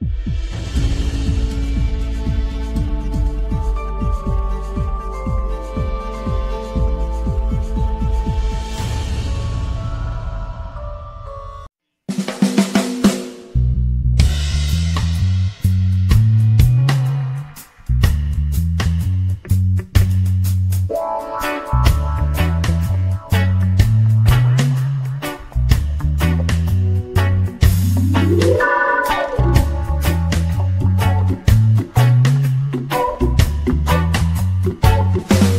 you Bye.